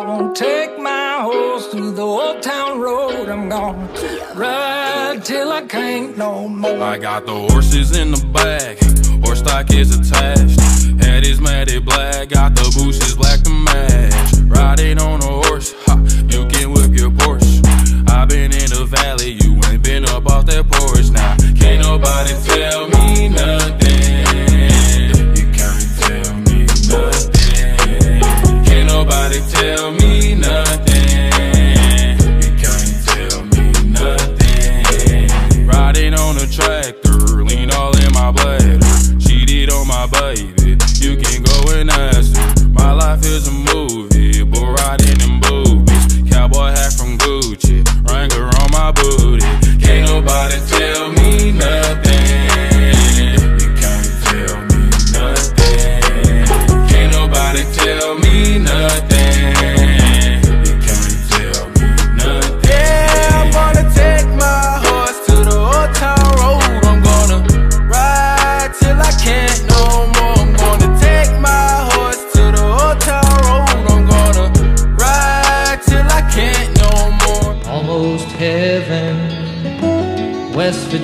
Gonna take my horse through the old town road. I'm gonna ride till I can't no more. I got the horses in the back, horse stock is attached. Head is matted black, got the bushes black to match. Riding on a horse, ha, you can whip your Porsche. i been in the valley, you ain't been up off that porch. Now, can't nobody tell me nothing.